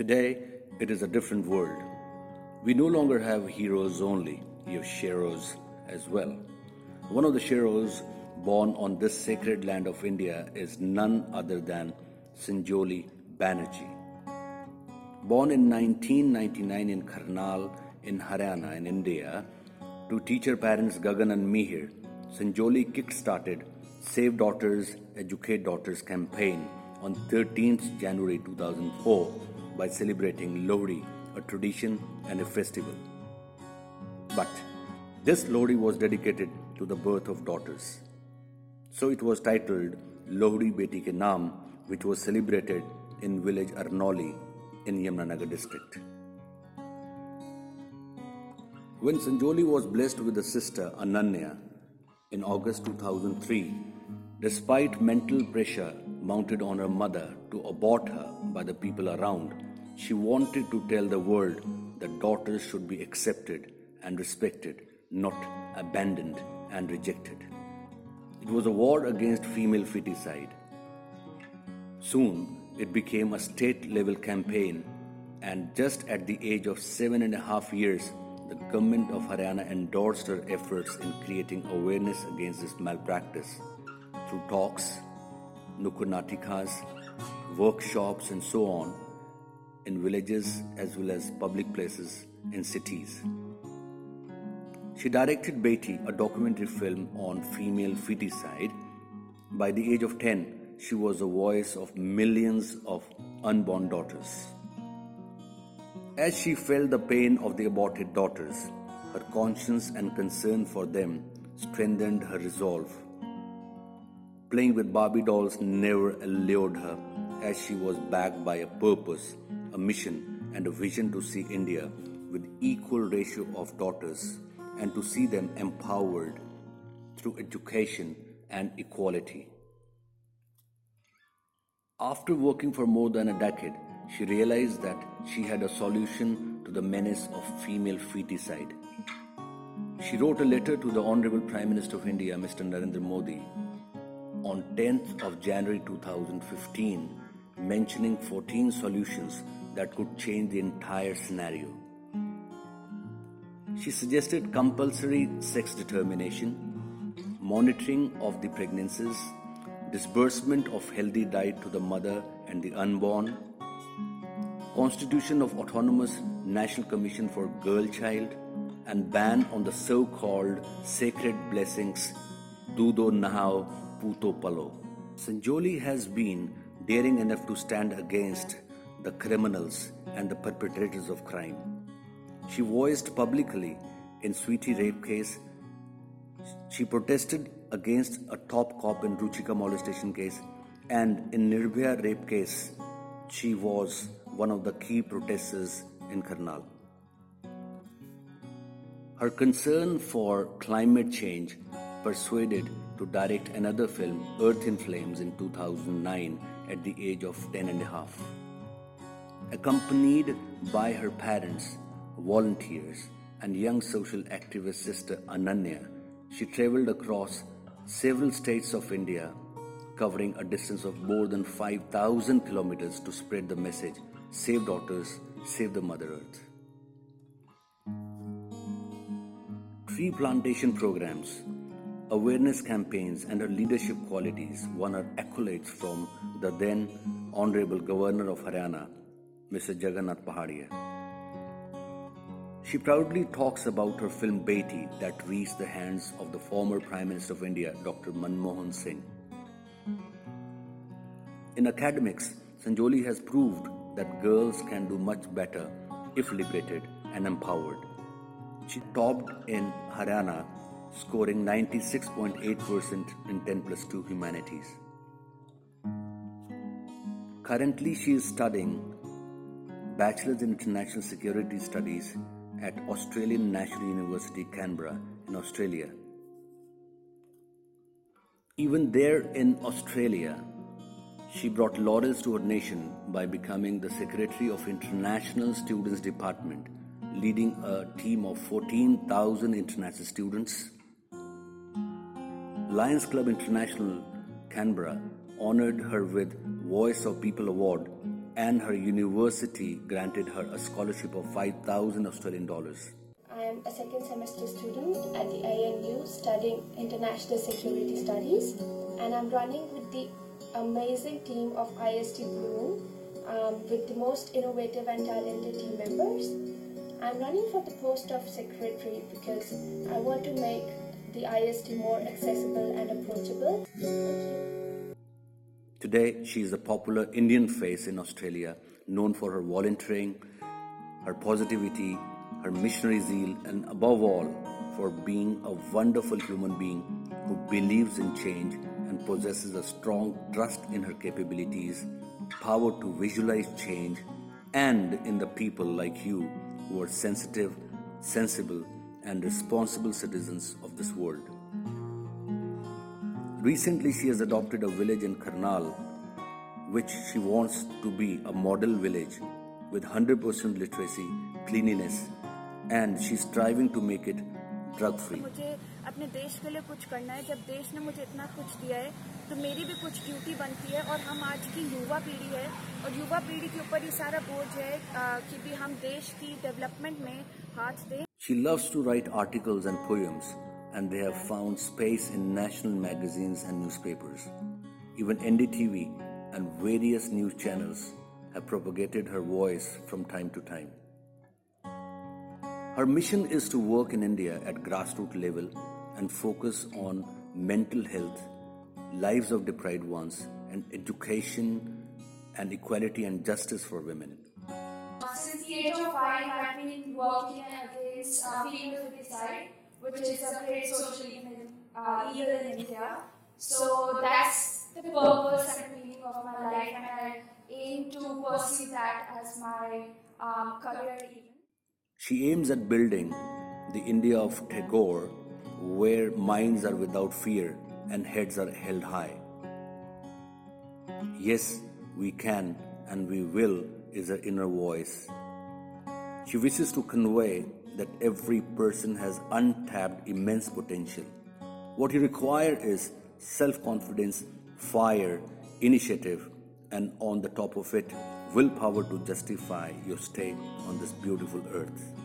Today, it is a different world. We no longer have heroes only, we have sheroes as well. One of the sheroes born on this sacred land of India is none other than Sanjoli Banerjee. Born in 1999 in Karnal in Haryana in India to teacher parents Gagan and Mihir, Sanjoli kick-started Save Daughters, Educate Daughters campaign on 13th January 2004 by celebrating Lohri, a tradition and a festival. But this Lohri was dedicated to the birth of daughters. So it was titled Lohri Beti Ke Naam, which was celebrated in village Arnoli in Yamunanagar district. When Sanjoli was blessed with a sister, Ananya, in August 2003, despite mental pressure mounted on her mother to abort her by the people around, she wanted to tell the world that daughters should be accepted and respected, not abandoned and rejected. It was a war against female feticide. Soon, it became a state level campaign, and just at the age of seven and a half years, the government of Haryana endorsed her efforts in creating awareness against this malpractice through talks, nukur workshops, and so on in villages as well as public places in cities. She directed Beti, a documentary film on female feticide. By the age of 10, she was the voice of millions of unborn daughters. As she felt the pain of the aborted daughters, her conscience and concern for them strengthened her resolve. Playing with Barbie dolls never allured her, as she was backed by a purpose, a mission, and a vision to see India with equal ratio of daughters and to see them empowered through education and equality. After working for more than a decade, she realized that she had a solution to the menace of female feticide. She wrote a letter to the Honorable Prime Minister of India, Mr. Narendra Modi, on 10th of January 2015, mentioning 14 solutions that could change the entire scenario. She suggested compulsory sex determination, monitoring of the pregnancies, disbursement of healthy diet to the mother and the unborn, constitution of autonomous national commission for girl child and ban on the so-called sacred blessings dudo nahao puto palo. Sanjoli has been daring enough to stand against the criminals and the perpetrators of crime. She voiced publicly in Sweetie rape case. She protested against a top cop in Ruchika molestation case and in Nirbhaya rape case. She was one of the key protesters in Karnal. Her concern for climate change persuaded to direct another film, Earth in Flames, in 2009 at the age of 10 and a half. Accompanied by her parents, volunteers, and young social activist sister Ananya, she traveled across several states of India, covering a distance of more than 5,000 kilometers to spread the message Save Daughters, Save the Mother Earth. Tree plantation programs, awareness campaigns, and her leadership qualities won her accolades from the then Honorable Governor of Haryana, Mr. Jagannath Pahadia. She proudly talks about her film Beti that reached the hands of the former Prime Minister of India, Dr. Manmohan Singh. In academics, Sanjoli has proved that girls can do much better if liberated and empowered. She topped in Haryana, scoring 96.8% in 10 plus 2 humanities. Currently, she is studying Bachelor's in International Security Studies at Australian National University, Canberra, in Australia. Even there in Australia, she brought laurels to her nation by becoming the Secretary of International Students Department, leading a team of 14,000 international students. Lions Club International Canberra honored her with Voice of People Award and her university granted her a scholarship of 5,000 Australian dollars. I am a second semester student at the ANU studying International Security Studies, and I'm running with the amazing team of ISD Bloom um, with the most innovative and talented team members. I'm running for the post of secretary because I want to make the ISD more accessible and approachable. Today, she is a popular Indian face in Australia, known for her volunteering, her positivity, her missionary zeal, and above all, for being a wonderful human being who believes in change and possesses a strong trust in her capabilities, power to visualize change, and in the people like you who are sensitive, sensible, and responsible citizens of this world. Recently, she has adopted a village in Karnal, which she wants to be a model village with 100% literacy, cleanliness, and she's striving to make it drug free. मुझे अपने देश के लिए कुछ करना है जब देश ने मुझे इतना कुछ दिया है तो मेरी भी कुछ ड्यूटी बनती है और हम आज की युवा पीढ़ी है और युवा पीढ़ी के ऊपर ये सारा बोझ है आ, कि भी हम देश की डेवलपमेंट में हाथ दें She loves to write articles and poems, and they have found space in national magazines and newspapers. Even NDTV and various news channels have propagated her voice from time to time. Her mission is to work in India at grassroots level and focus on mental health, lives of deprived ones, and education and equality and justice for women. Since the age of five, I've been working against uh, female feticide, which is a great social evil, uh, in India. So that's the purpose and meaning of my life, and I aim to pursue that as my um, career. She aims at building the India of Tagore, where minds are without fear and heads are held high. Yes, we can and we will is her inner voice. She wishes to convey that every person has untapped immense potential. What you require is self confidence, fire, initiative, and on the top of it, willpower to justify your stay on this beautiful earth.